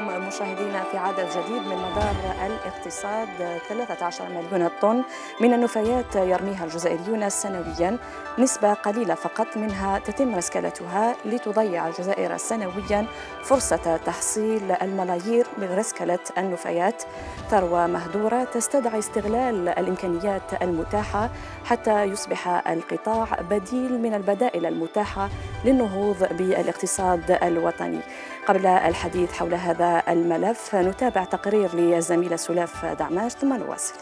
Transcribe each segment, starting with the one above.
مشاهدينا في عدد جديد من مدار الاقتصاد. 13 مليون طن من النفايات يرميها الجزائريون سنويا. نسبة قليلة فقط منها تتم رسكلتها لتضيع الجزائر سنويا. فرصة تحصيل الملايير من رسكلة النفايات. ثروة مهدورة تستدعي استغلال الإمكانيات المتاحة حتى يصبح القطاع بديل من البدائل المتاحة للنهوض بالاقتصاد الوطني. قبل الحديث حول هذا الملف نتابع تقرير للزميلة سلاف دعماش ثم نواصل.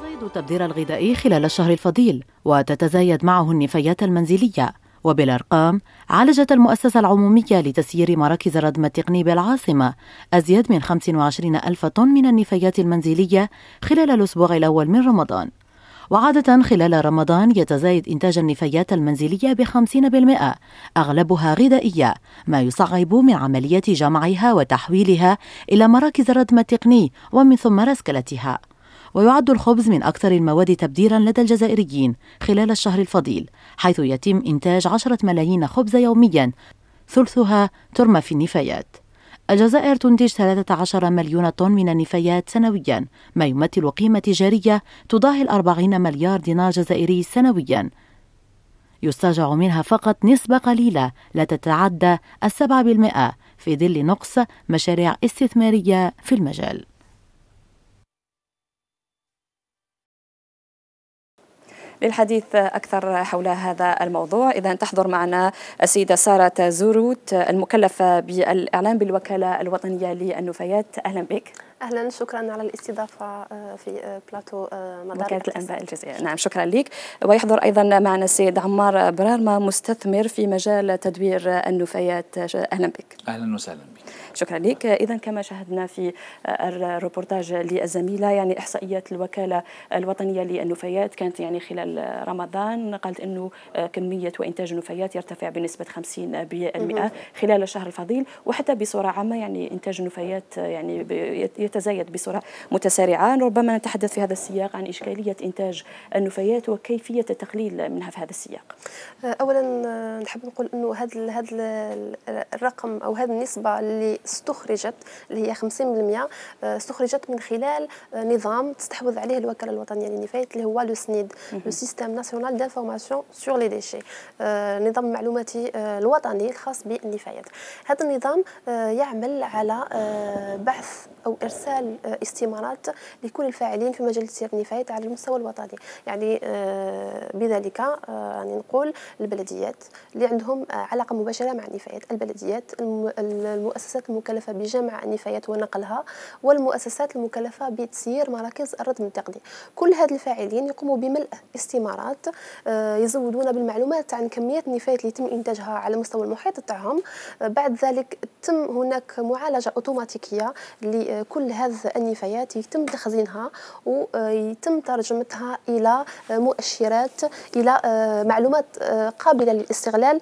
تزايد التبذير الغذائي خلال الشهر الفضيل وتتزايد معه النفايات المنزلية. وبالأرقام عالجت المؤسسة العمومية لتسيير مراكز الردم التقني بالعاصمة أزيد من 25 ألف طن من النفايات المنزلية خلال الأسبوع الأول من رمضان. وعادة خلال رمضان يتزايد إنتاج النفايات المنزلية بخمسين بالمئة أغلبها غذائية ما يصعب من عملية جمعها وتحويلها إلى مراكز الردم التقني ومن ثم رسكلتها ويعد الخبز من أكثر المواد تبديرا لدى الجزائريين خلال الشهر الفضيل حيث يتم إنتاج عشرة ملايين خبز يوميا ثلثها ترمى في النفايات. الجزائر تنتج 13 مليون طن من النفايات سنويا ما يمثل قيمة تجارية تضاهي الأربعين مليار دينار جزائري سنويا. يسترجع منها فقط نسبة قليلة لا تتعدى السبعة بالمئة في ظل نقص مشاريع استثمارية في المجال. للحديث أكثر حول هذا الموضوع. إذا تحضر معنا السيدة سارة زوروت المكلفة بالإعلام بالوكالة الوطنية للنفايات. أهلا بك. أهلا. شكرا على الاستضافة في بلاتو مدار وكاله الأنباء الجزائرية. نعم شكرا لك. ويحضر أيضا معنا السيد عمار برارما مستثمر في مجال تدوير النفايات. أهلا بك. أهلا وسهلا بك. شكرا لك. اذا كما شاهدنا في الروبورتاج للزميلة يعني إحصائيات الوكالة الوطنية للنفايات كانت يعني خلال رمضان. قالت إنه كمية وإنتاج النفايات يرتفع بنسبة 50% خلال الشهر الفضيل وحتى بصورة عامة يعني إنتاج النفايات يعني يتزايد بسرعة متسارعة. ربما نتحدث في هذا السياق عن إشكالية إنتاج النفايات وكيفية التقليل منها في هذا السياق. اولا نحب نقول إنه هذا هذا الرقم أو هذه النسبة اللي استخرجت اللي هي 50% استخرجت من خلال نظام تستحوذ عليه الوكالة الوطنية للنفايات اللي هو le SNID le système national d'information sur les déchets النظام المعلوماتي الوطني الخاص بالنفايات هذا النظام يعمل على بحث أو إرسال استمارات لكل الفاعلين في مجال تسيير النفايات على المستوى الوطني. يعني بذلك يعني نقول البلديات اللي عندهم علاقة مباشرة مع النفايات البلديات المؤسسات المكلفة بجمع النفايات ونقلها والمؤسسات المكلفة بتسيير مراكز الردم التقني كل هاد الفاعلين يقوموا بملء استمارات يزودون بالمعلومات عن كمية النفايات اللي يتم إنتاجها على مستوى المحيط تاعهم بعد ذلك تم هناك معالجة أوتوماتيكية لكل هذه النفايات يتم تخزينها ويتم ترجمتها إلى مؤشرات إلى معلومات قابلة للاستغلال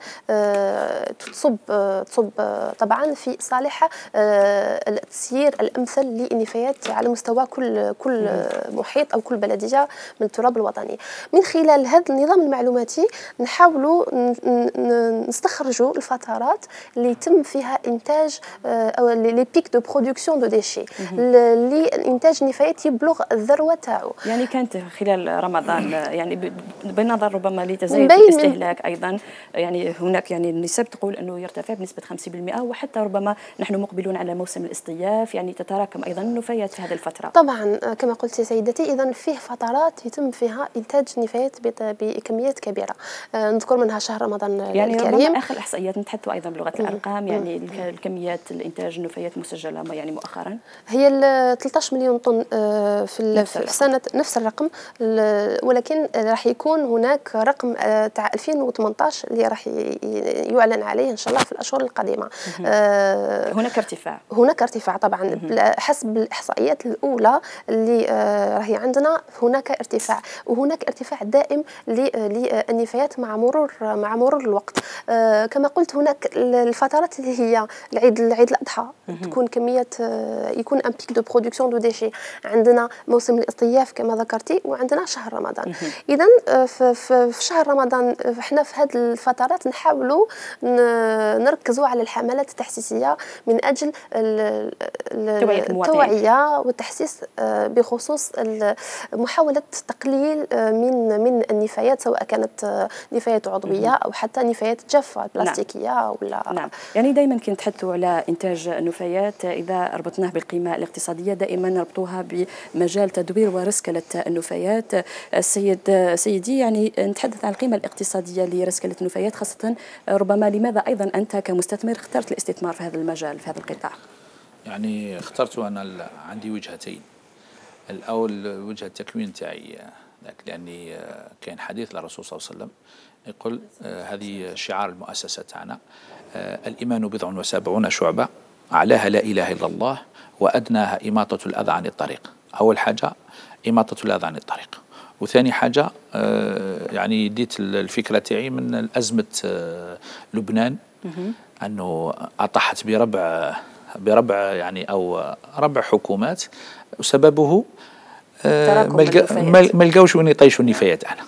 تصب تصب طبعا في صالح التسيير الأمثل للنفايات على مستوى كل كل محيط أو كل بلديه من التراب الوطني. من خلال هذا النظام المعلوماتي نحاولوا نستخرجوا الفترات اللي يتم فيها إنتاج أو les pics de production de déchets اللي إنتاج النفايات يبلغ الذروة تاعو. يعني كانت خلال رمضان يعني بالنظر ربما لتزايد الاستهلاك أيضا يعني هناك يعني النسب تقول أنه يرتفع بنسبة 50% وحتى ربما نحن مقبلون على موسم الاصطياف يعني تتراكم أيضا النفايات في هذه الفترة. طبعا كما قلت سيدتي اذا فيه فترات يتم فيها إنتاج نفايات بكميات كبيرة. نذكر منها شهر رمضان يعني الكريم. ربما آخر الإحصائيات نتحدثوا أيضا بلغة الأرقام يعني الكميات الإنتاج النفايات مسجلة يعني مؤخرا. هي 13 مليون طن في في سنة نفس الرقم. ولكن راح يكون هناك رقم تاع 2018 اللي راح يعلن عليه إن شاء الله في الأشهر القادمة. هناك ارتفاع. هناك ارتفاع طبعا. حسب الإحصائيات الأولى اللي راهي عندنا هناك ارتفاع. وهناك ارتفاع دائم للنفايات مع مرور مع مرور الوقت. كما قلت هناك الفترات اللي هي العيد العيد الأضحى تكون كمية يكون un pic de production de déchets عندنا موسم الاصطياف كما ذكرتي وعندنا شهر رمضان. اذا في شهر رمضان إحنا في هذه الفترات نحاولوا نركزوا على الحملات التحسيسية من أجل التوعية والتحسيس بخصوص محاولة تقليل من من النفايات سواء كانت نفايات عضوية أو حتى نفايات جافه نعم. بلاستيكية نعم. ولا نعم. يعني دائما كنتحدثوا على إنتاج النفايات. إذا ربطناه بالقيمة الاقتصادية دائما نربطوها بمجال تدوير ورسكله النفايات. السيد سيدي يعني نتحدث عن القيمة الاقتصادية لرسكله النفايات خاصة ربما لماذا أيضا أنت كمستثمر اخترت الاستثمار في هذا المجال؟ في هذا القطاع؟ يعني اخترت أنا عندي وجهتين. الأول وجهه التكوين تاعي لأني كان حديث للرسول صلى الله عليه وسلم يقول هذه شعار المؤسسة تاعنا الإيمان بضع وسبعون شعبة أعلاها لا إله إلا الله وأدناها إماطة الأذى عن الطريق. أول حاجة إماطة الأذى عن الطريق. وثاني حاجة يعني ديت الفكرة تاعي من ازمه لبنان. أنه أطاحت بربع بربع يعني أو ربع حكومات وسببه ما لقاوش وين يطيشوا النفايات تاعنا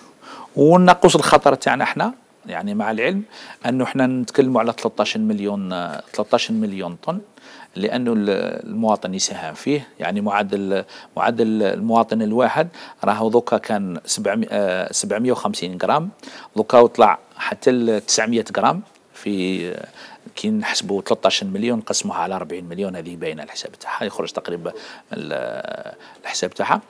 ونقص الخطر تاعنا إحنا يعني مع العلم أنه إحنا نتكلموا على 13 مليون 13 مليون طن لأنه المواطن يساهم فيه. يعني معدل معدل المواطن الواحد راهو دوكا كان 700 750 جرام دوكا وطلع حتى ل 900 جرام في كي نحسبوا 13 مليون نقسموها على 40 مليون هذه باينة الحساب تاعها يخرج تقريبا الحساب تاعها.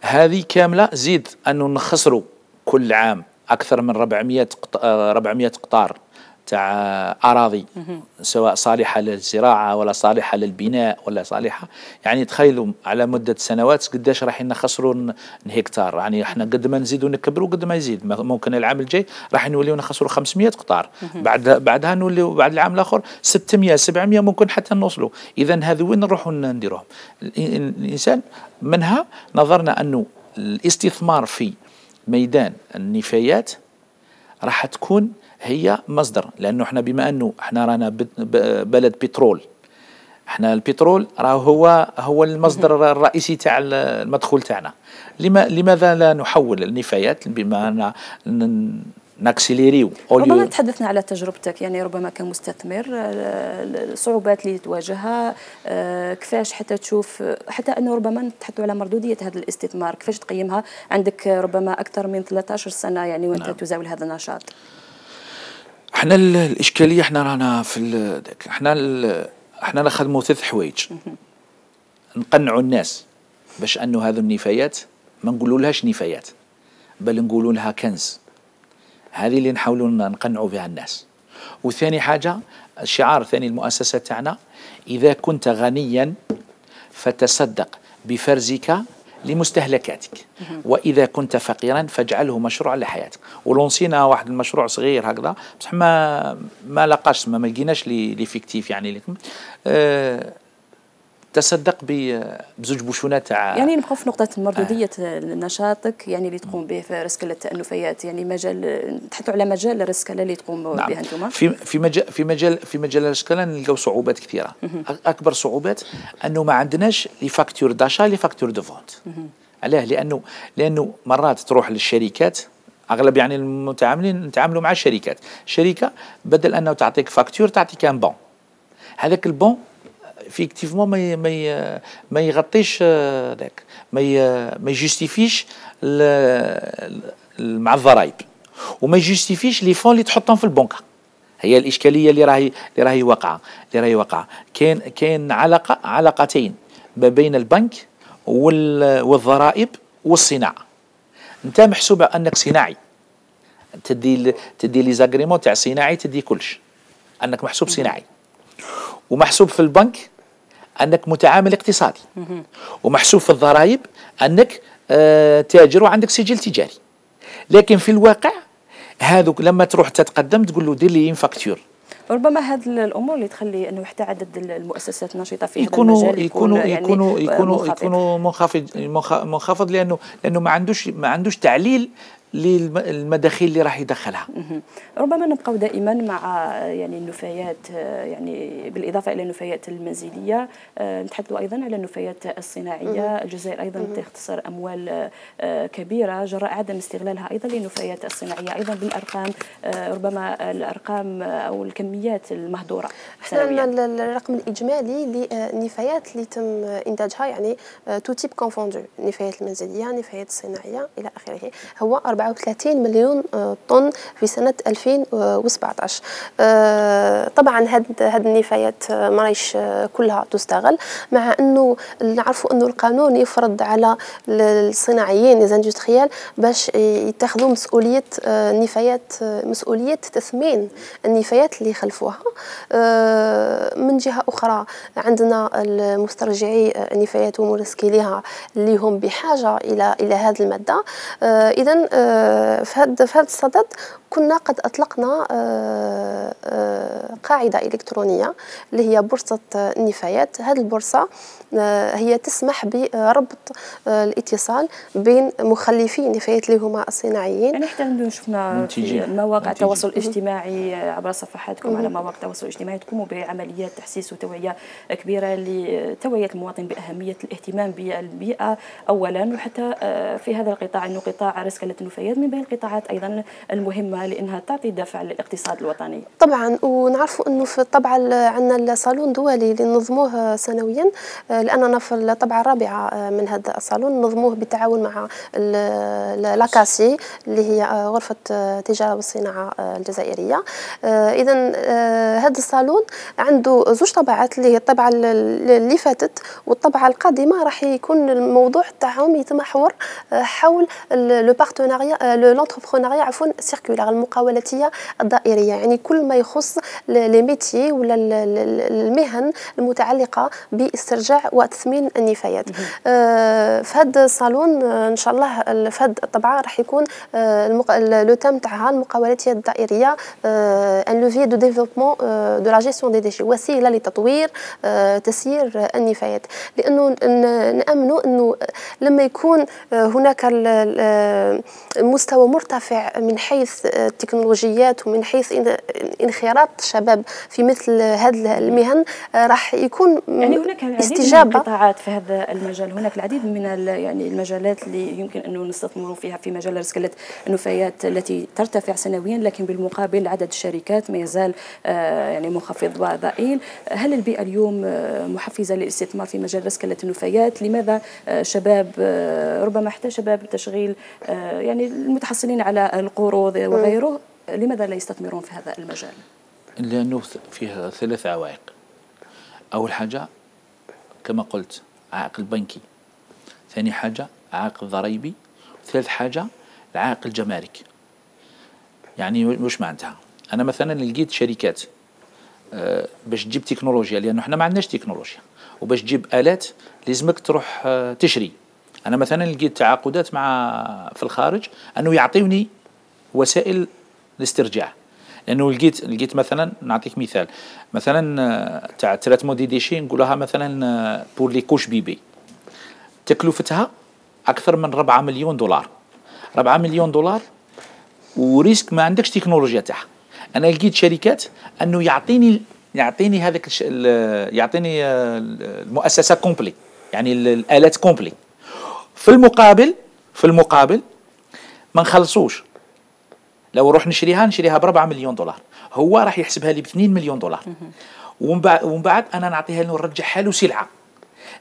هذه كاملة زيد أنه نخسروا كل عام أكثر من 400 400 قطار. تاع أراضي سواء صالحة للزراعة ولا صالحة للبناء ولا صالحة. يعني تخيلوا على مدة سنوات قداش راح نخسروا هكتار. يعني إحنا قد ما نزيدوا نكبروا قد ما يزيد. ممكن العام الجاي راح نوليو نخسروا 500 قطار. بعد بعدها نوليو بعد العام الأخر 600 700 ممكن حتى نوصلوا. اذا هذو وين نروحوا نديروهم؟ الإنسان منها نظرنا أنه الاستثمار في ميدان النفايات راح تكون هي مصدر لأنه إحنا بما أنه إحنا رانا بلد بترول إحنا البترول راه هو هو المصدر الرئيسي تاع المدخول تاعنا. لما لماذا لا نحول النفايات بما أن ناكسيليريو ربما تحدثنا على تجربتك يعني ربما كمستثمر الصعوبات اللي تواجهها آه، كيفاش حتى تشوف حتى أنه ربما نتحدثوا على مردوديه هذا الاستثمار كيفاش تقيمها؟ عندك ربما أكثر من 13 سنة يعني وأنت نعم. تزاول هذا النشاط. إحنا الإشكالية إحنا رانا في إحنا إحنا نخدموا ثلاث حوايج. نقنعوا الناس باش انه هذو النفايات ما نقولوا لهاش نفايات بل نقولوا لها كنز. هذه اللي نحاولوا نقنعوا بها الناس. وثاني حاجة الشعار ثاني المؤسسة تاعنا إذا كنت غنيا فتصدق بفرزك لمستهلكاتك. وإذا كنت فقيرا فاجعله مشروعا لحياتك. ولونسينا واحد المشروع صغير هكذا بصح ما ما لقاش ما لقيناش لي فيكتيف يعني آه تصدق بزوج بوشونات تاع يعني نبقاو في نقطة مردودية آه. نشاطك يعني اللي تقوم به في رسكله النفايات يعني مجال تحطوا على مجال الرسكله اللي تقوم نعم. بها أنتم. في في مجال في مجال في مجال الرسكله نلقاو صعوبات كثيرة. أكبر صعوبات أنه ما عندناش لي فاكتور داشا لي فاكتور دو فونت علاه لأنه لأنه مرات تروح للشركات أغلب يعني المتعاملين نتعاملوا مع الشركات. شركة بدل أنه تعطيك facture تعطيك un bon هذاك ال bon effectivement ما ما ما يغطيش ذاك ما ما يجوستيفيش مع الضرائب وما يجوستيفيش les fonds اللي تحطهم في البنكه هي الاشكاليه اللي راهي اللي راهي واقعه اللي راهي واقعه كاين كاين علاقه علاقتين ما بين البنك والضرائب والصناعه انت محسوب انك صناعي تدي تدي les agréments تاع صناعي تدي كلش انك محسوب صناعي ومحسوب في البنك أنك متعامل اقتصادي. ومحسوب في الضرائب أنك آه تاجر وعندك سجل تجاري. لكن في الواقع هذوك لما تروح تتقدم تقول له دير les factures ربما هذه الأمور اللي تخلي أنه حتى عدد المؤسسات الناشطه في يكونوا هذا المجال يكونوا يكون يكونوا يعني يكونوا يكونوا منخفض. منخفض لأنه لأنه ما عندوش ما عندوش تعليل للمداخيل اللي راح يدخلها. ربما نبقى دائما مع يعني النفايات يعني بالإضافة إلى النفايات المنزليه نتحدث أيضا على النفايات الصناعية. الجزائر أيضا تختصر أموال كبيرة. جراء عدم استغلالها أيضا للنفايات الصناعية أيضا بالأرقام ربما الأرقام أو الكميات المهدورة إحنا الرقم الإجمالي للنفايات اللي تم إنتاجها يعني tout type confondu. النفايات المنزليه النفايات الصناعيه إلى آخره. هو 34 مليون آه، طن في سنة 2017 آه، طبعا هاد هاد النفايات آه، ماهيش كلها تستغل مع إنه نعرفوا إنه القانون يفرض على الصناعيين les industriels باش يتخذوا مسؤولية النفايات مسؤولية تثمين النفايات اللي خلفوها من جهة أخرى عندنا المسترجعي النفايات ومرسكي اللي هم بحاجة إلى إلى هذه المادة. اذا في هذا في هذا الصدد كنا قد أطلقنا آه، آه، قاعدة إلكترونية اللي هي بورصة النفايات. هذه البورصة هي تسمح بربط الاتصال بين مخلفي النفايات اللي هما الصناعيين. يعني حتى شفنا في مواقع التواصل الاجتماعي عبر صفحاتكم على مواقع التواصل الاجتماعي تقوموا بعمليات تحسيس وتوعية كبيرة لتوعية المواطن بأهمية الاهتمام بالبيئة اولا. وحتى في هذا القطاع إنه قطاع رسكله النفايات من بين القطاعات أيضا المهمة لإنها تعطي دفع للاقتصاد الوطني. طبعا ونعرفوا أنه في الطبعه عندنا الصالون دولي اللي نظموه سنويا لاننا في الطبعة الرابعة من هذا الصالون نظموه بالتعاون مع لاكاسي اللي هي غرفة التجاره والصناعة الجزائرية. اذا هذا الصالون عنده زوج طبعات اللي هي الطبعة اللي فاتت والطبعة القادمة. راح يكون الموضوع تاعهم يتمحور حول لو لونتربرونيا عفوا سيركولار المقاولاتية الدائرية. يعني كل ما يخص les métiers ولا المهن المتعلقة باسترجاع وتثمين النفايات. آه في هذا الصالون آه إن شاء الله في هذه الطبعة راح يكون آه le thème تاعها المقاولاتية الدائرية un levier de développement de la gestion des déchets وسيلة لتطوير تسيير النفايات. لأنه نأمنوا إنه لما يكون هناك مستوى مرتفع من حيث التكنولوجيات ومن حيث انخراط الشباب في مثل هذه المهن راح يكون يعني هناك استجابه من القطاعات في هذا المجال. هناك العديد من يعني المجالات اللي يمكن انه نستثمر فيها في مجال رسكلة النفايات التي ترتفع سنويا لكن بالمقابل عدد الشركات ما يزال آه، يعني منخفض وضئيل هل البيئة اليوم آه، محفزة للاستثمار في مجال رسكلة النفايات؟ لماذا آه، شباب ربما حتى شباب تشغيل يعني المتحصلين على القروض وغيره لماذا لا يستثمرون في هذا المجال؟ لأنه فيها ثلاث عوائق. أول حاجة كما قلت عائق البنكي. ثاني حاجة عائق الضريبي. ثالث حاجة العائق الجماركي يعني وش معناتها؟ أنا مثلا لقيت شركات أه باش تجيب تكنولوجيا لأنه إحنا ما عندناش تكنولوجيا. وباش تجيب آلات لازمك تروح أه تشري. أنا مثلا لقيت تعاقدات مع في الخارج أنه يعطيوني وسائل الاسترجاع. لأنه لقيت لقيت مثلا نعطيك مثال. مثلا آه، تاع ثلاث mode déchets نقولها مثلا pour les couches bébé. تكلفتها أكثر من 4 مليون دولار. 4 مليون دولار و risque ما عندكش تكنولوجيا تاعها. أنا لقيت شركات أنه يعطيني يعطيني هذاك يعطيني آه، المؤسسة complète. يعني الآلات complet. في المقابل في المقابل ما نخلصوش. لو نروح نشريها نشريها ب 4 مليون دولار. هو راح يحسبها لي ب 2 مليون دولار. ومن بعد ومن بعد أنا نعطيها له نرجعها له سلعة.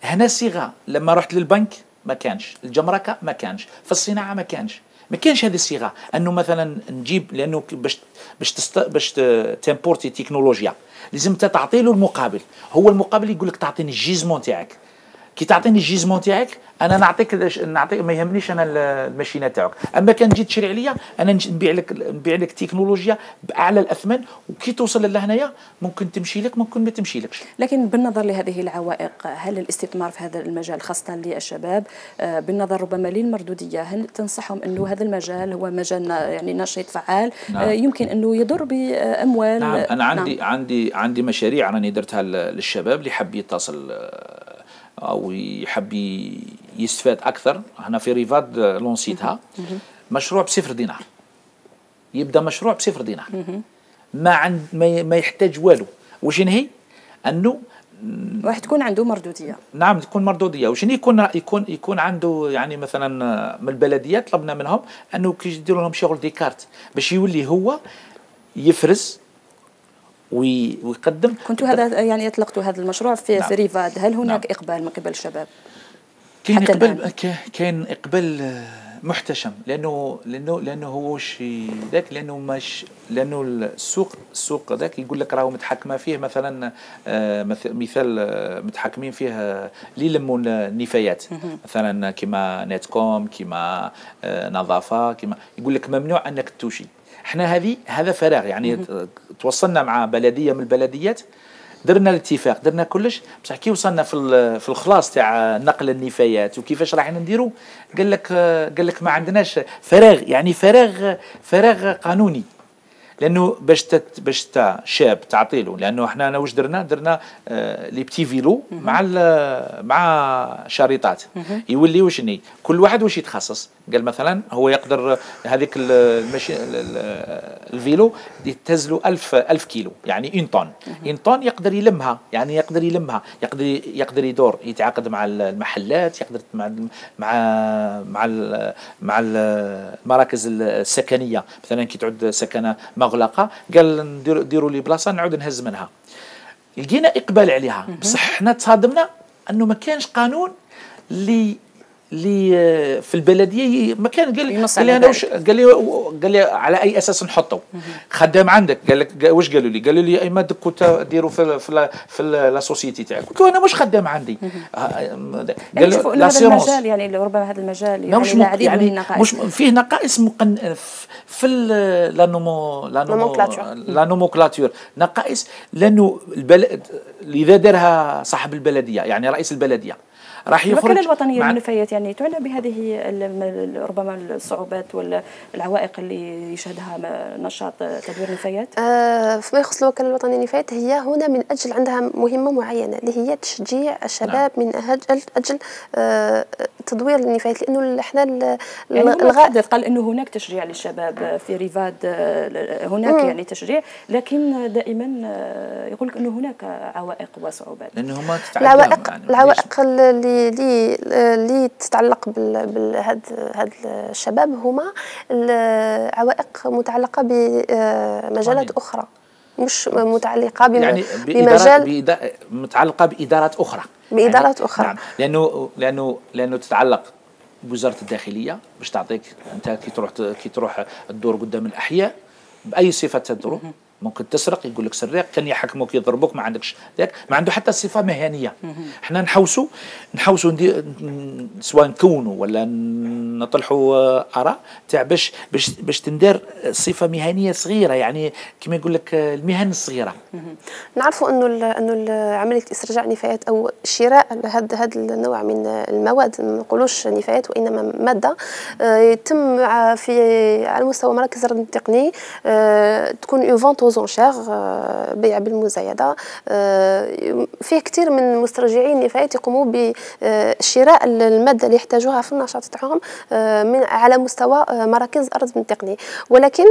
هنا الصيغة لما رحت للبنك ما كانش. الجمركة ما كانش. في الصناعة ما كانش. ما كانش هذه الصيغة. أنه مثلا نجيب لأنه باش باش تست باش ت importer تكنولوجيا. لازم تعطي له المقابل. هو المقابل يقول لك تعطيني ال gisement تاعك. كي تعطيني ال gisement تاعك أنا نعطيك نعطيك ما يهمنيش أنا الماشينة تاعك. أما كان تجي تشري عليا أنا نبيع لك نبيع لك تكنولوجيا بأعلى الأثمن وكي توصل لهنايا ممكن تمشي لك ممكن ما تمشي لكش لكن بالنظر لهذه العوائق هل الاستثمار في هذا المجال خاصة للشباب؟ آه، بالنظر ربما للمردودية هل تنصحهم إنه هذا المجال هو مجال يعني نشيط فعال؟ آه، نعم. يمكن إنه يضر بأموال. نعم أنا عندي نعم. عندي عندي مشاريع راني درتها للشباب اللي حب يتصل أو يحب يستفاد أكثر. هنا في ريفاد لونسيتها. مشروع بصفر دينار. يبدأ مشروع بصفر دينار. ما عند ما يحتاج والو. واش ينهي؟ أنه راح تكون عنده مردودية. نعم تكون مردودية. وشنو يكون يكون يكون عنده يعني مثلا من البلديات طلبنا منهم أنه كي يديروا لهم شغل ديكارت باش يولي هو يفرز ويقدم. كنت هذا يعني أطلقتوا هذا المشروع في نعم. في ريفاد. هل هناك نعم. إقبال من قبل الشباب؟ كاين إقبال كاين إقبال محتشم لأنه لأنه لأنه هو شي ذاك لأنه مش لأنه السوق السوق ذاك يقول لك راهو متحكمة فيه. مثلا آه، مثال آه، متحكمين فيه اللي يلموا النفايات. مثلا كما نت كوم كما آه، نظافة كما يقول لك ممنوع أنك توشي. إحنا هذه هذا فراغ يعني توصلنا مع بلدية من البلديات درنا الاتفاق درنا كلش بصح كي وصلنا في في الخلاص تاع نقل النفايات وكيفاش راح نديروا قال لك قال لك ما عندناش فراغ يعني فراغ فراغ قانوني. لأنه باش تت باش تا شاب تعطي له لأنه إحنا أنا واش درنا؟ درنا آه لي بتي فيلو مع مع شريطات. يولي وشني كل واحد واش يتخصص؟ قال مثلا هو يقدر هذيك المشي الفيلو يتهز له 1000 1000 كيلو يعني اون طون اون طون يقدر يلمها يعني يقدر يلمها. يقدر يقدر يدور يتعاقد مع المحلات يقدر مع مع مع مع المراكز السكنية. مثلا كي تعود سكنة مغلقه قال ديروا لي بلاصة نعود نهز منها. لقينا إقبال عليها. بصح حنا تصادمنا أنه ما كانش قانون اللي اللي آه، في البلديه ما كان قال لي قال لي أنا وش قال لي قال لي على أي أساس نحطه؟ خدام عندك قال لك واش قالوا لي؟ قالوا لي أي ما كنت ديروا في في في لا سوسيتي تاعك. قلت له أنا مش خدام عندي. آه، آه، قال يعني هذا المجال يعني ربما هذا المجال يعني مش العديد يعني من النقائص. مش فيه نقائص مقن في لا نومو لا نومو لا نوموكلاتور نقائص لأنه البلد اذا دارها صاحب البلدية يعني رئيس البلدية. راح يخرج الوكاله الوطنيه للنفايات يعني تعنى بهذه ربما الصعوبات والعوائق اللي يشهدها نشاط تدوير النفايات؟ آه فيما يخص الوكالة الوطنية للنفايات هي هنا من أجل عندها مهمة معينة اللي هي تشجيع الشباب نعم. من أجل أجل آه تدوير النفايات لأنه إحنا يعني الغاء قال إنه هناك تشجيع للشباب في ريفاد آه، هناك مم. يعني تشجيع لكن دائما آه، يقول لك إنه هناك عوائق وصعوبات لأنه هما العوائق يعني العوائق اللي اللي اللي تتعلق بهذا هاد الشباب هما العوائق متعلقة بمجالات أخرى مش متعلقة بم... يعني بمجال متعلقة بإدارات أخرى. بإدارات يعني أخرى. نعم لأنه لأنه لأنه تتعلق بوزارة الداخلية باش تعطيك أنت كي تروح كي تروح تدور قدام الأحياء بأي صفة تدور. ممكن تسرق يقول لك سرق كان يحكموك يضربوك ما عندكش ذاك ما عنده حتى صفة مهنية. إحنا نحوسوا نحوسوا سواء نكونوا ولا نطلحوا آراء تاع باش باش باش تندار صفة مهنية صغيرة يعني كما يقول لك المهن الصغيرة. نعرفوا انه انه عملية استرجاع النفايات أو شراء هذا هذا النوع من المواد ما نقولوش نفايات وإنما مادة آه، يتم في على مستوى مراكز الردم التقني آه، تكون en vente aux enchères بيع بالمزايدة. آه، فيه كثير من مسترجعين النفايات يقوموا بشراء المادة اللي يحتاجوها في النشاط تاعهم آه، من على مستوى آه، مراكز الردم التقني ولكن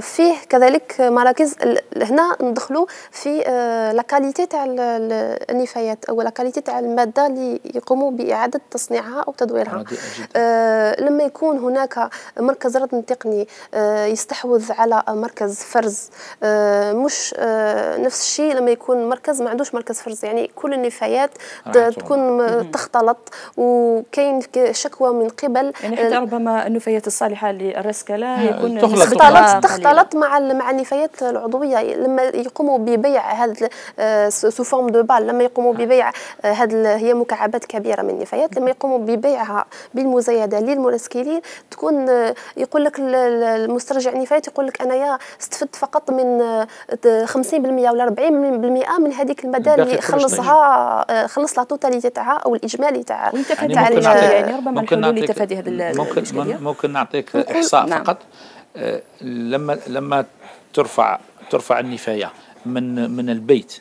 فيه كذلك مراكز هنا ندخلوا في la qualité تاع النفايات أو la qualité تاع المادة اللي يقوموا بإعادة تصنيعها أو تدويرها. لما يكون هناك مركز ردم تقني يستحوذ على مركز فرز آه، مش آه، نفس الشيء لما يكون مركز ما عندوش مركز فرز. يعني كل النفايات تكون تختلط. وكاين شكوى من قبل. يعني حتى ربما النفايات الصالحة للرسكله يكون تختلط تختلط مع مع النفايات العضوية. لما يقوموا ببيع هذا sous forme de balles لما يقوموا ببيع هذه هي مكعبات كبيرة من النفايات لما يقوموا ببيعها بالمزايدة للمرسكلين تكون يقول لك المسترجع النفايات يقول لك أنايا استفدت فقط من 50% ولا 40% من هذيك المادة اللي خلصها آه، خلص la totalité تاعها أو الإجمالي تاع يعني تاع يعني ربما الحلول لتفادي هذا ممكن ممكن نعطيك إحصاء نعم. فقط. آه، لما لما ترفع ترفع النفاية من من البيت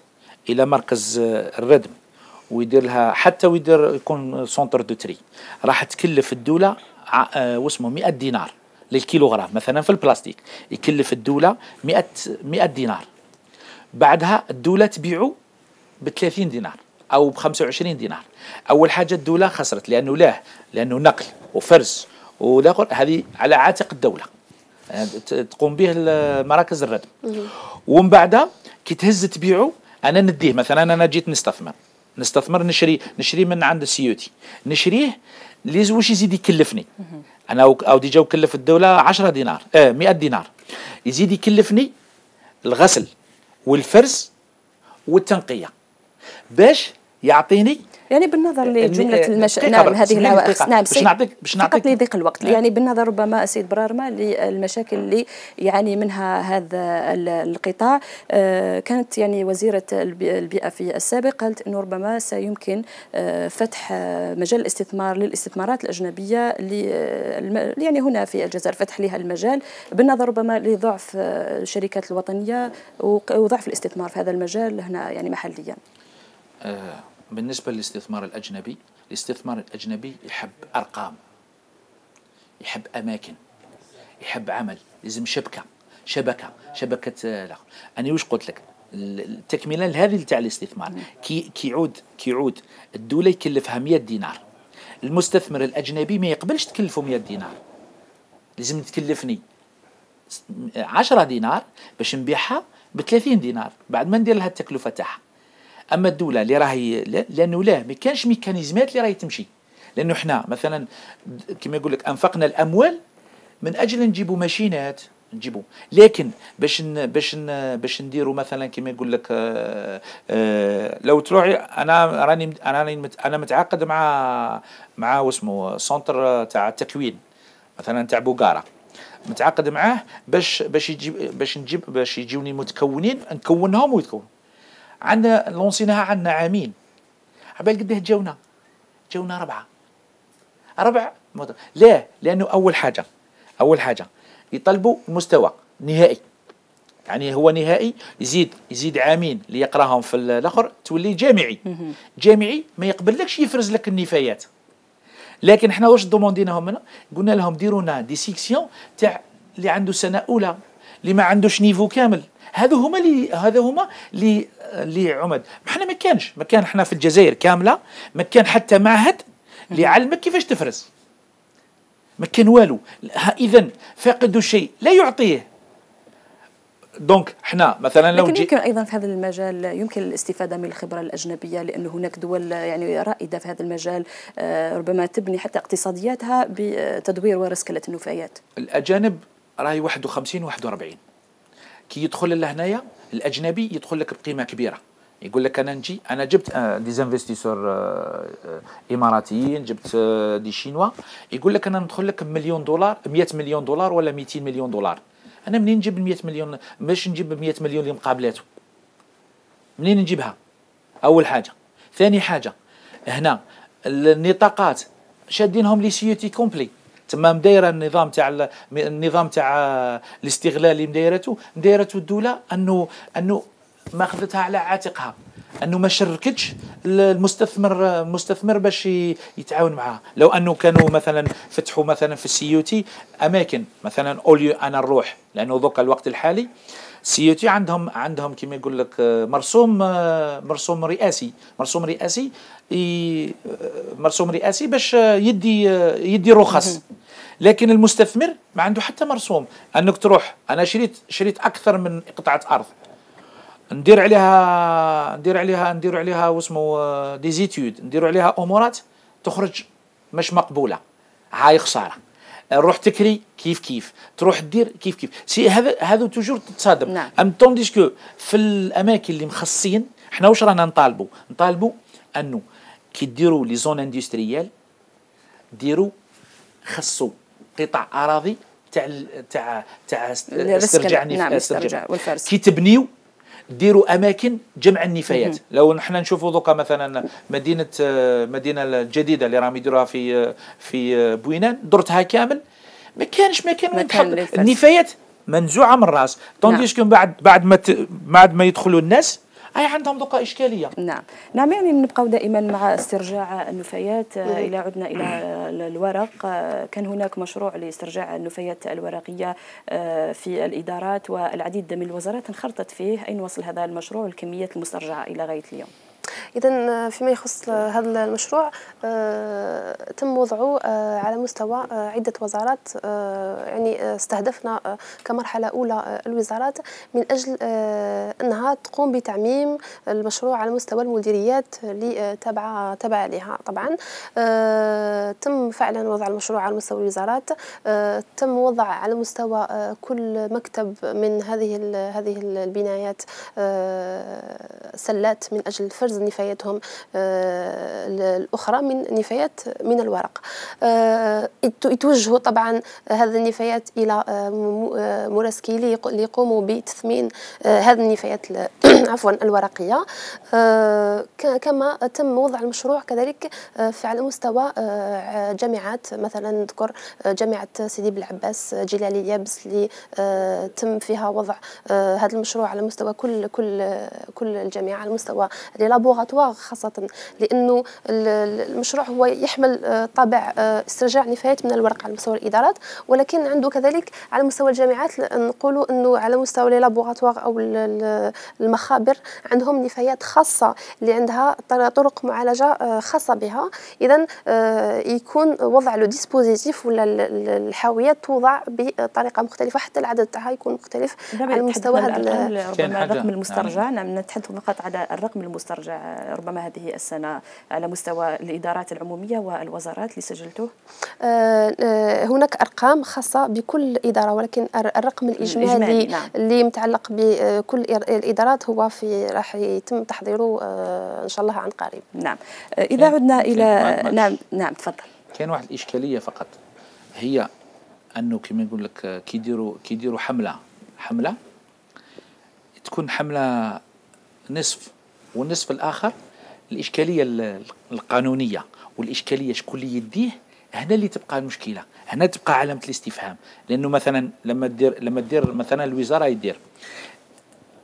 إلى مركز الردم ويدير لها حتى ويدير يكون centre de tri راح تكلف الدولة آه، واسمه 100 دينار. للكيلوغرام مثلا في البلاستيك يكلف الدولة 100 100 دينار. بعدها الدولة تبيعه ب 30 دينار أو ب 25 دينار. أول حاجة الدولة خسرت لأنه لا لأنه نقل وفرز هذه على عاتق الدولة. يعني تقوم به مراكز الردم. ومن بعدها كي تهز تبيعه أنا نديه مثلا أنا جيت نستثمر. نستثمر نشري نشري من عند ال CET نشريه ليز واش يزيد يكلفني؟ أنا أو déjà وكلف الدولة 10 دينار آه 100 دينار. يزيد يكلفني الغسل والفرز والتنقية. باش يعطيني يعني بالنظر لجملة المش... نعم هذه العوائق نعم باش نعطيك باش نعطيك لضيق الوقت. نعم. يعني بالنظر ربما سيد برارما للمشاكل اللي يعاني منها هذا القطاع. آه كانت يعني وزيرة البيئة في السابق قالت أنه ربما سيمكن آه فتح آه، مجال الاستثمار للاستثمارات الأجنبية آه، يعني هنا في الجزائر فتح لها المجال. بالنظر ربما لضعف آه، الشركات الوطنية وضعف الاستثمار في هذا المجال هنا يعني محليا. آه بالنسبة للاستثمار الأجنبي الاستثمار الأجنبي يحب أرقام يحب أماكن يحب عمل لازم شبكة شبكة شبكة لا أنا وش قلت لك؟ التكملة لهذه تاع الاستثمار. كي كيعود كيعود الدولة يكلفها 100 دينار. المستثمر الأجنبي ما يقبلش تكلفه 100 دينار. لازم تكلفني 10 دينار باش نبيعها ب 30 دينار. بعد ما ندير لها التكلفة تاعها. أما الدولة اللي راهي لأنه لا ما كانش ميكانيزمات اللي راهي تمشي. لأنه إحنا مثلا كما يقول لك أنفقنا الأموال من أجل نجيبوا ماشينات نجيبوا لكن باش ن باش ن باش نديروا مثلا كما يقول لك آآ آآ لو تروحي أنا راني أنا راني أنا متعاقد مع مع واسمه سونتر تاع التكوين مثلا تاع بوغارا متعاقد معاه باش باش يجيب باش نجيب باش يجوني متكونين نكونهم ويتكونوا عندنا لونسيناها عندنا عامين عبال قديه جونا؟ جونا ربعة. ربع لا لأنه أول حاجة أول حاجة يطلبوا المستوى نهائي. يعني هو نهائي يزيد يزيد عامين اللي يقراهم في الأخر تولي جامعي. جامعي ما يقبلكش يفرز لك النفايات. لكن إحنا واش دومونديناهم هنا قلنا لهم ديروا لنا des sections تاع اللي عنده سنة أولى اللي ما عندوش niveau كامل. هذو هما اللي هذا هما اللي اللي عمد. ما إحنا ما كانش. ما كان إحنا في الجزائر كاملة. ما كان حتى معهد اللي يعلمك كيفاش تفرز. ما كان والو. اذا فاقد شيء لا يعطيه. donc إحنا مثلا لو لكن يمكن أيضا في هذا المجال يمكن الاستفادة من الخبرة الأجنبية لأنه هناك دول يعني رائدة في هذا المجال آه، ربما تبني حتى اقتصادياتها بتدوير ورسكله النفايات الأجانب راهي 51 41 كي يدخل لهنايا الأجنبي يدخل لك بقيمة كبيرة. يقول لك أنا نجي أنا جبت des investisseurs إماراتيين جبت des Chinois يقول لك أنا ندخل لك بمليون دولار 100 مليون دولار ولا 200 مليون دولار. أنا منين نجيب 100 مليون؟ باش نجيب 100 مليون اللي مقابلاته منين نجيبها؟ أول حاجة. ثاني حاجة هنا النطاقات شادينهم les CET complet. تما مدايرة النظام تاع النظام تاع الاستغلال اللي مدايرته. مدايرته الدولة انه أنه ماخذتها على عاتقها. أنه ما شركتش المستثمر المستثمر باش يتعاون معها. لو أنه كانوا مثلا فتحوا مثلا في ال CET أماكن مثلا au lieu أنا نروح لأنه ذوك الوقت الحالي CET عندهم عندهم كما يقول لك مرسوم مرسوم رئاسي. مرسوم رئاسي مرسوم رئاسي باش يدي يدي رخص. لكن المستثمر ما عنده حتى مرسوم. أنك تروح أنا شريت شريت أكثر من قطعة أرض. ندير عليها ندير عليها ندير عليها واسمه des études ندير عليها أمورات تخرج مش مقبولة. هاي خسارة. نروح تكري كيف كيف. تروح دير كيف كيف. c'est هذا هذا toujours تتصادم. نعم. أم tandis que في الأماكن اللي مخصين إحنا واش رانا نطالبوا نطالبوا أنه كي ديروا les zones industrielles ديروا خصوا قطع أراضي تاع تاع تاع استرجاع نعم استرجاع والفرز كي تبنيو ديروا أماكن جمع النفايات. لو نحن نشوفوا دوكا مثلا مدينة مدينة الجديدة اللي راهم يديروها في في بوينان درتها كامل ما كانش ما كان وين النفايات منزوعة من الرأس. طونديش نعم. بعد بعد ما بعد ما يدخلوا الناس أي عندهم دوكا إشكالية؟ نعم. نعم يعني نبقاو دائما مع استرجاع النفايات إلى عدنا إلى الورق. كان هناك مشروع لاسترجاع النفايات الورقية في الإدارات والعديد من الوزارات انخرطت فيه. أين وصل هذا المشروع والكميات المسترجعة إلى غاية اليوم؟ اذا فيما يخص هذا المشروع آه، تم وضعه آه، على مستوى آه، عدة وزارات يعني استهدفنا كمرحلة أولى الوزارات من أجل أنها تقوم بتعميم المشروع على مستوى المديريات اللي تابعة تابعة لها. طبعا تم فعلا وضع المشروع على مستوى الوزارات تم وضع على مستوى كل مكتب من هذه هذه البنايات سلات من أجل فرز نفاياتهم آه، الأخرى من نفايات من الورق. آه، يتوجهوا طبعا هذه النفايات إلى آه، مراسكي ليقوموا بتثمين هذه النفايات عفوا الورقية. كما تم وضع المشروع كذلك على مستوى جامعات. مثلا نذكر جامعة سيدي بالعباس جلالية بس اللي تم فيها وضع هذا المشروع على مستوى كل كل كل الجامعة على مستوى لي لابوغاتوار خاصة لأنه المشروع هو يحمل آه، طابع آه، استرجاع نفايات من الورق على مستوى الإدارات ولكن عنده كذلك على مستوى الجامعات نقولوا أنه على مستوى لي لابوغاتوار أو المخابر عندهم نفايات خاصة اللي عندها طرق معالجة آه، خاصة بها. إذا يكون وضع لو ديسبوزيتيف ولا الحاويات توضع بطريقة مختلفة حتى العدد تاعها يكون مختلف على مستوى هذا الرقم المسترجع. نعم. نتحدث فقط على الرقم المسترجع. ترجع ربما هذه السنة على مستوى الإدارات العمومية والوزارات اللي سجلته؟ آه، آه، هناك أرقام خاصة بكل إدارة ولكن الرقم الإجمالي, الإجمالي نعم. اللي متعلق بكل الإدارات هو في راح يتم تحضيره آه، إن شاء الله عن قريب. نعم. إذا عدنا إلى نعم نعم تفضل. كاين واحد الإشكالية فقط. هي أنه كما نقول لك كي يديروا كي يديروا حملة. حملة؟ تكون حملة نصف والنصف الآخر الإشكالية القانونية والإشكالية شكون اللي يديه هنا اللي تبقى المشكلة هنا تبقى علامة الاستفهام. لأنه مثلا لما تدير لما تدير مثلا الوزارة يدير.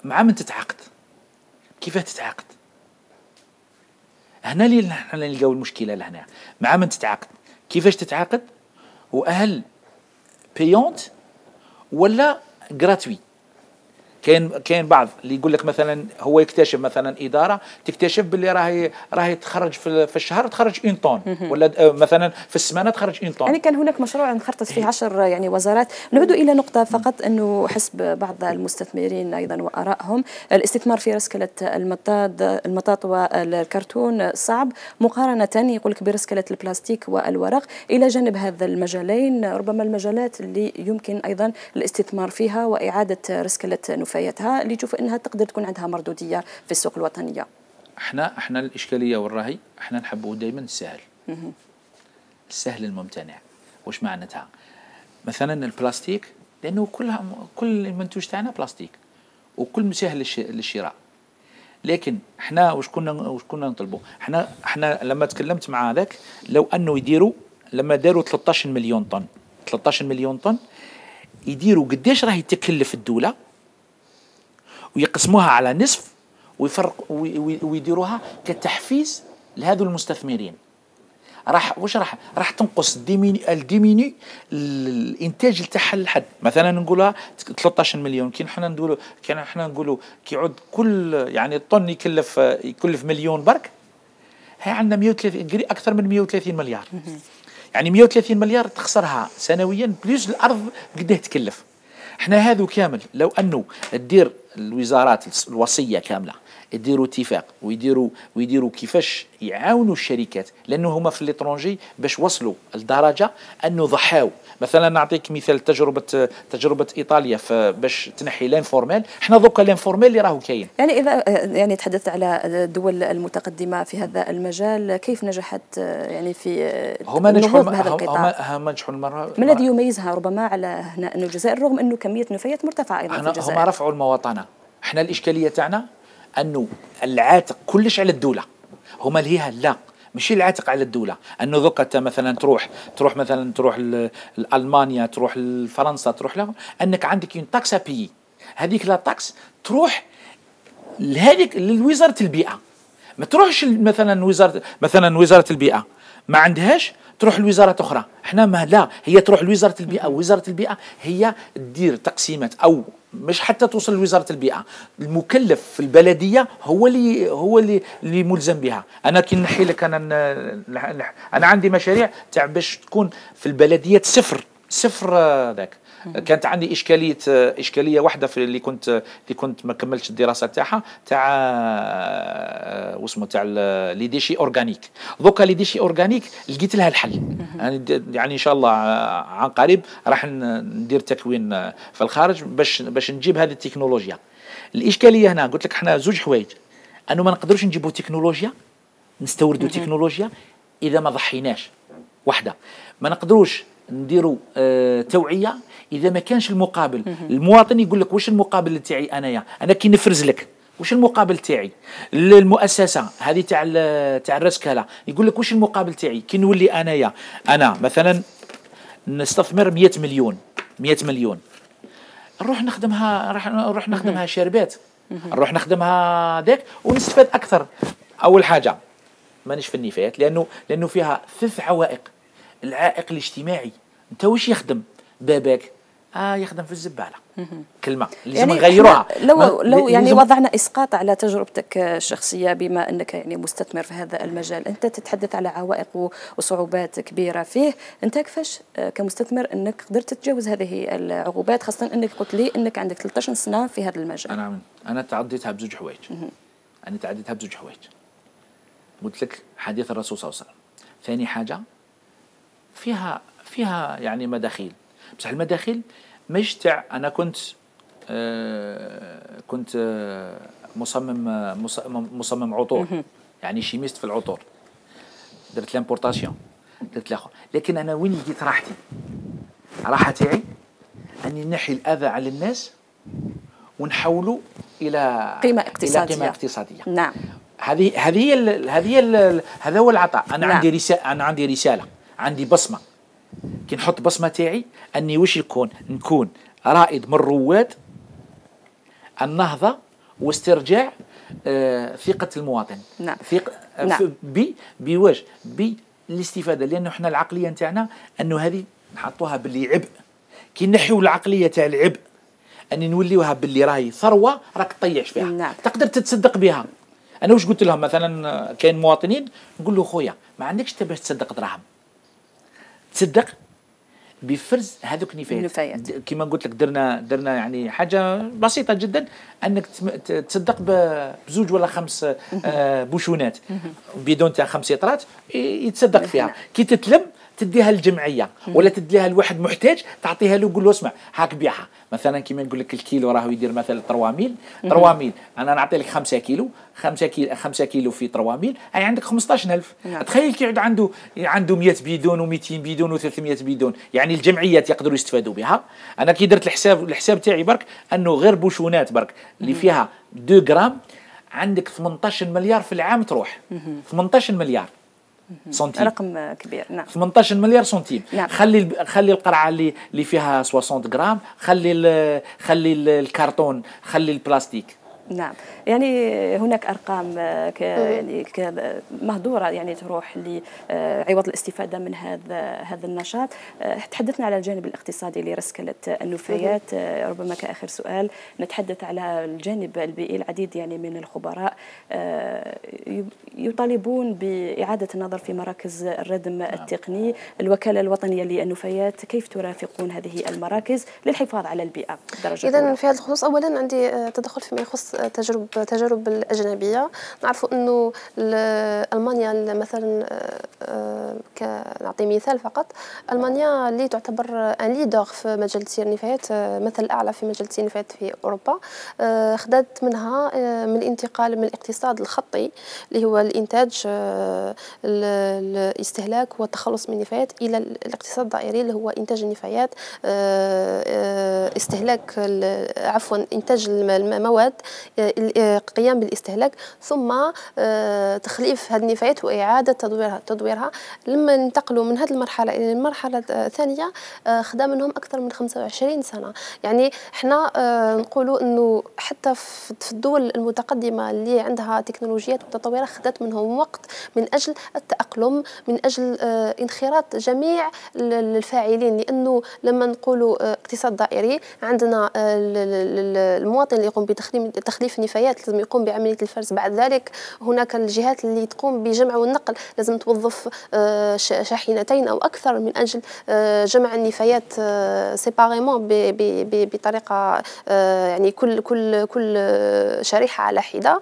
مع من تتعاقد؟ كيف تتعاقد؟ هنا اللي نحن نلقاو المشكلة لهنا. مع من تتعاقد؟ كيفاش تتعاقد؟ وأهل بيونت ولا جراتوي كاين كاين بعض اللي يقول لك مثلا هو يكتشف مثلا إدارة تكتشف باللي راهي راهي تخرج في, في الشهر تخرج une tonne ولا مثلا في السمانة تخرج une tonne يعني كان هناك مشروع انخرطت فيه 10 يعني وزارات. نعود إلى نقطة فقط إنه حسب بعض المستثمرين أيضا وآرائهم الاستثمار في رسكلة المطاط المطاط والكرتون صعب. مقارنة يقول لك برسكلة البلاستيك والورق إلى جانب هذا المجالين ربما المجالات اللي يمكن أيضا الاستثمار فيها وإعادة رسكلة نفايتها اللي تشوف إنها تقدر تكون عندها مردودية في السوق الوطنية. إحنا إحنا الإشكالية والراهي إحنا نحبوا دائما السهل. السهل الممتنع. واش معناتها؟ مثلا البلاستيك لأنه كلها كل المنتوج تاعنا بلاستيك وكل سهل للشراء. لكن إحنا واش كنا واش كنا نطلبوا إحنا إحنا لما تكلمت مع هذاك لو أنه يديروا لما داروا 13 مليون طن 13 مليون طن يديروا قديش راهي تكلف الدولة؟ ويقسموها على نصف ويفرق ويديروها كتحفيز لهذو المستثمرين. راح واش راح؟ راح تنقص diminuer ال diminuer الإنتاج تاعها لحد مثلا نقولها 13 مليون. كي نحن نقولوا كي نحن نقولوا كي يعود كل يعني الطن يكلف يكلف مليون برك هي عندنا 130 أكثر من 130 مليار. يعني 130 مليار تخسرها سنويا plus الأرض قديه تكلف. إحنا هذو كامل لو أنه تدير الوزارات الوصية كاملة يديروا اتفاق ويديروا ويديروا كيفاش يعاونوا الشركات. لأنه هما في ال étranger باش وصلوا لدرجة أنه ضحاو. مثلا نعطيك مثال تجربه تجربة إيطاليا باش تنحي l'informel إحنا دوكا l'informel اللي راهو كاين. يعني اذا يعني تحدثت على الدول المتقدمة في هذا المجال كيف نجحت يعني في هما نجحوا بهذا القطاع؟ هما نجحوا المره ما الذي يميزها ربما على هنا؟ إنه الجزائر رغم إنه كمية نفايات مرتفعة أيضا في الجزائر هما رفعوا المواطنة. إحنا الإشكالية تاعنا أنه العاتق كلش على الدولة. هما اللي هي لا ماشي العاتق على الدولة. أنه دوكا انت مثلا تروح تروح مثلا تروح لألمانيا تروح لفرنسا تروح لهم. أنك عندك une taxe puis هذيك la taxe تروح لهذيك لوزارة البيئة. ما تروحش مثلا وزارة مثلا وزارة البيئة. ما عندهاش تروح لوزارات أخرى. إحنا ما لا هي تروح لوزارة البيئة. ووزاره البيئة هي تدير تقسيمات أو مش حتى توصل لوزارة البيئة. المكلف في البلدية هو اللي هو اللي اللي ملزم بها. أنا كي نحي لك أنا أنا عندي مشاريع تاع باش تكون في البلديات صفر. صفر ذاك. كانت عندي إشكالية إشكالية واحدة في اللي كنت اللي كنت ما كملتش الدراسة تاعها تاع آه، واسمه تاع لي ديشي أورغانيك. دوكا لي ديشي أورغانيك لقيت لها الحل. يعني يعني إن شاء الله آه، عن قريب راح ندير تكوين آه، في الخارج باش باش نجيب هذه التكنولوجيا. الإشكالية هنا قلت لك إحنا زوج حوايج. أنه ما نقدروش نجيبوا تكنولوجيا نستوردوا تكنولوجيا إذا ما ضحيناش. واحدة. ما نقدروش نديروا آه توعية إذا ما كانش المقابل. المواطن يقول لك واش المقابل تاعي أنايا؟ أنا كي نفرز لك واش المقابل تاعي؟ المؤسسة هذه تاع تاع الرسكله يقول لك واش المقابل تاعي؟ كي نولي أنايا. أنا مثلا نستثمر 100 مليون 100 مليون. نروح نخدمها راح نروح نخدمها شربات. نروح نخدمها ذاك ونستفاد أكثر. أول حاجة مانيش في النفايات لأنه لأنه فيها ثلاث عوائق العائق الاجتماعي. أنت واش يخدم؟ باباك آه يخدم في الزبالة. كلمة. لازم يعني نغيروها لو لو يعني وضعنا إسقاط على تجربتك الشخصية بما أنك يعني مستثمر في هذا المجال. أنت تتحدث على عوائق وصعوبات كبيرة فيه. أنت كيفاش آه، كمستثمر أنك قدرت تتجاوز هذه العقوبات خاصة أنك قلت لي أنك عندك 13 سنة في هذا المجال. أنا أنا تعديتها بزوج حوايج. أنا تعديتها بزوج حوايج. قلت لك حديث الرسول صلى الله عليه وسلم. ثاني حاجة فيها فيها يعني مداخيل. بصح المداخيل مش تاع أنا كنت آه كنت آه مصمم مصمم عطور. يعني chimiste في العطور. درت l'importation درت لآخر. لكن أنا وين لقيت راحتي؟ راحه تاعي أني نحي الأذى على الناس ونحولوا إلى قيمة اقتصادية. إلى قيمة اقتصادية. نعم. هذه هذه هذه هذا هو العطاء. أنا نعم. عندي رساله أنا عندي رسالة عندي بصمة. كي نحط بصمة تاعي أني وش يكون؟ نكون رائد من رواد النهضة واسترجاع آه ثقة المواطن. نعم. آه، نعم. ب بواش؟ بالاستفاده لأنه إحنا العقلية نتاعنا أنه هذه نحطوها باللي عبء. كي نحيو العقلية تاع العبء أني نوليوها باللي راهي ثروة راك تطيعش فيها. نعم. تقدر تتصدق بها. أنا واش قلت لهم؟ مثلا كاين مواطنين نقول له خويا ما عندكش انت باش تصدق دراهم. تصدق؟ بفرز هذوك النفايات. كما قلت لك درنا درنا يعني حاجة بسيطة جدا أنك تصدق بزوج ولا خمس آه، بوشونات. بدون تاع خمس اطرات يتصدق فيها. كي تتلم تديها للجمعيه ولا تديها لواحد محتاج تعطيها له قول له اسمع هاك بيعها. مثلا كيما نقول لك الكيلو راهو يدير مثلا 3 ميل 3 mille أنا نعطي لك 5 كيلو 5 كيلو 5 كيلو في 3 mille اي عندك 15000 نعم. تخيل كي عنده عنده 100 بيدون و200 بيدون و300 بيدون. يعني الجمعيات يقدروا يستفادوا بها. أنا كي درت الحساب الحساب تاعي برك أنه غير بوشونات برك اللي فيها 2 غرام عندك 18 مليار في العام تروح. 18 مليار. سنتيم. رقم كبير نعم. 18 مليار سنتيم. نعم. خلي خلي القرعة اللي اللي فيها 60 غرام خلي خلي الكرتون خلي البلاستيك. نعم. يعني هناك أرقام آه، يعني مهدورة يعني تروح لعوض الاستفادة من هذا هذا النشاط. آه، تحدثنا على الجانب الاقتصادي لرسكلة النفايات. آه، ربما كآخر سؤال نتحدث على الجانب البيئي العديد يعني من الخبراء. يطالبون بإعادة النظر في مراكز الردم نعم. التقني. الوكالة الوطنية للنفايات كيف ترافقون هذه المراكز للحفاظ على البيئة؟ اذا في هذا الخصوص اولا عندي تدخل فيما يخص تجرب تجارب الأجنبية. نعرفوا إنه ألمانيا مثلا آه، نعطي مثال فقط. ألمانيا اللي تعتبر ان ليدر في مجال النفايات آه، مثل الاعلى في مجال النفايات في أوروبا. آه، خدات منها من الانتقال من الاقتصاد الخطي اللي هو الإنتاج الاستهلاك والتخلص من النفايات إلى الاقتصاد الدائري اللي هو إنتاج النفايات. استهلاك عفوا إنتاج المواد قيام بالاستهلاك ثم تخليف هذه النفايات وإعادة تدويرها تدويرها. لما انتقلوا من هذه المرحلة إلى المرحلة الثانية خدا منهم أكثر من 25 سنة. يعني إحنا نقولوا إنه حتى في الدول المتقدمة اللي عندها تكنولوجيات متطورة خدت منهم وقت من أجل التأقلم من أجل انخراط جميع الفاعلين. لأنه لما نقولوا اقتصاد دائري عندنا المواطن اللي يقوم بتخليف النفايات لازم يقوم بعملية الفرز. بعد ذلك هناك الجهات اللي تقوم بجمع والنقل لازم توظف آه، شاحنتين أو أكثر من أجل آه، جمع النفايات سيباريمون آه، بطريقة يعني كل كل كل شريحة على حدة.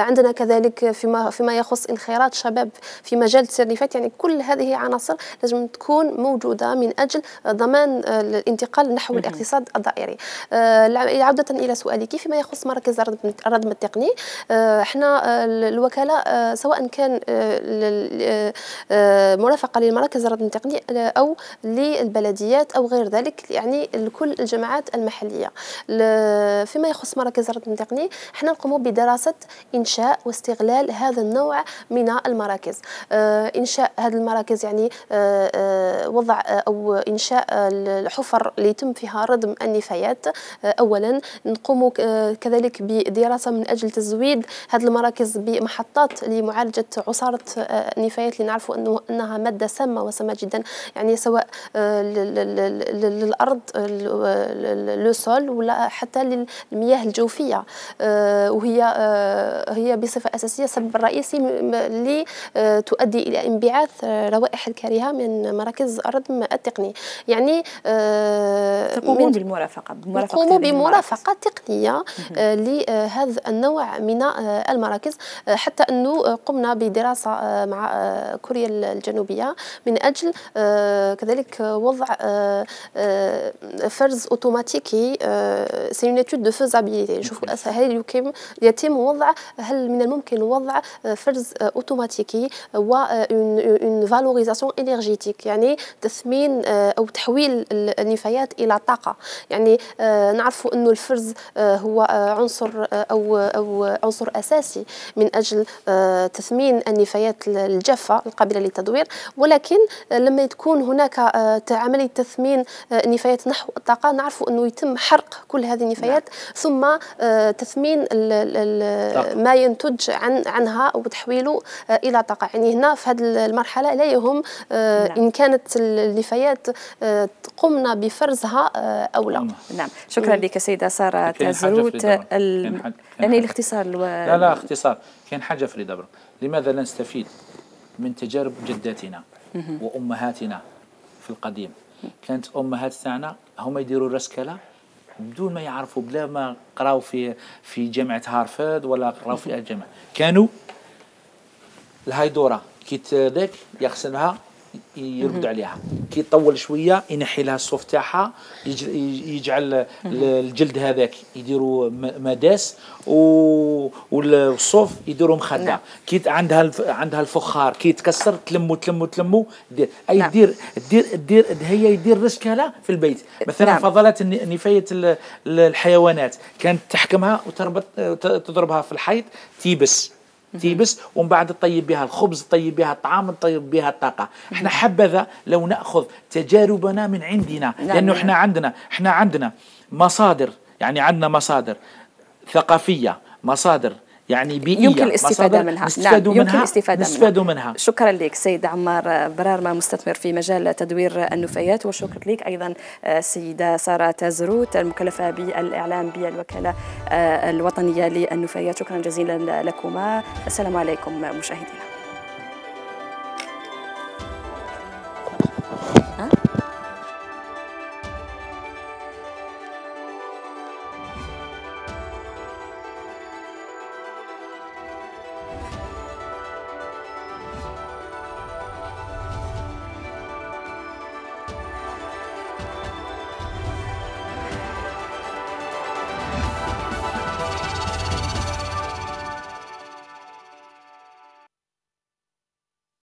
عندنا كذلك فيما فيما يخص انخراط شباب في مجال النفايات يعني كل هذه عناصر لازم تكون موجودة من أجل ضمان الانتقال نحو الاقتصاد الدائري. عودة إلى سؤالك فيما يخص مراكز الردم التقني. إحنا الوكالة سواء كان مرافقة للمراكز الردم التقني أو للبلديات أو غير ذلك يعني لكل الجماعات المحلية. فيما يخص مراكز الردم التقني إحنا نقوم بدراسة إنشاء واستغلال هذا النوع من المراكز. إنشاء هذه المراكز يعني وضع أو إنشاء الحفر اللي يتم فيها ردم النفايات. اولا نقوم كذلك بدراسة من أجل تزويد هذه المراكز بمحطات لمعالجة عصارة النفايات اللي نعرفوا أنه أنها مادة سامة وسامة جدا يعني سواء للأرض لو سول ولا حتى للمياه الجوفية. وهي هي بصفة أساسية السبب الرئيسي اللي تؤدي إلى انبعاث روائح الكريهة من مراكز الردم التقني. يعني تقومون بالمرافقة نقوم بمرافقة تقنية. لهذا النوع من المراكز. حتى أنه قمنا بدراسة مع كوريا الجنوبية. من أجل كذلك وضع فرز أوتوماتيكي c'est une faisabilité نشوف هل يمكن يتم وضع هل من الممكن وضع فرز أوتوماتيكي و une valorisation énergétique يعني تثمين أو تحويل النفايات إلى طاقة. يعني نعرف أنه الفرز هو عنصر أو أو عنصر أساسي من أجل تثمين النفايات الجافة القابلة للتدوير. ولكن لما تكون هناك عملية تثمين النفايات نحو الطاقة نعرف أنه يتم حرق كل هذه النفايات نعم. ثم تثمين ما ينتج عن عنها وتحويله إلى طاقة. يعني هنا في هذه المرحلة لا يهم نعم. إن كانت النفايات قمنا بفرزها أو لا. نعم. شكرا لك سيدة سارة تازروت. ال... يعني الاختصار ألو... لا لا اختصار. كاين حاجة في دبر لماذا لا نستفيد من تجارب جداتنا وأمهاتنا في القديم؟ كانت أمهات تاعنا هما يديروا الرسكله بدون ما يعرفوا بلا ما قراوا في في جامعة هارفارد ولا قراوا في الجامعة كانوا الهايدورة. كيت ذاك يغسلها يرد عليها. كي يطول شوية ينحي لها الصوف تاعها يجعل الجلد هذاك يديروا مداس والصوف يديروا مخدة. نعم. كي عندها عندها الفخار كي يتكسر تلمو تلمو تلمو دير أي نعم. دير دير دير هي يدير رسكلة في البيت. مثلا نعم. فضلات نفاية الحيوانات. كانت تحكمها وتربط تضربها في الحيط تيبس. تيبس ومن بعد تطيب بها الخبز تطيب بها الطعام تطيب بها الطاقة. إحنا حبذا لو نأخذ تجاربنا من عندنا نعم، لأنه نعم. إحنا عندنا إحنا عندنا مصادر يعني عندنا مصادر ثقافية مصادر يعني بيئية يمكن الاستفادة منها. نستفادوا نعم منها يمكن الاستفادة نستفادوا منها. منها شكرا لك سيد عمار برارما مستثمر في مجال تدوير النفايات وشكرا لك أيضا سيدة سارة تازروت المكلفة بالإعلام بالوكالة الوطنية للنفايات. شكرا جزيلا لكما. السلام عليكم مشاهدينا.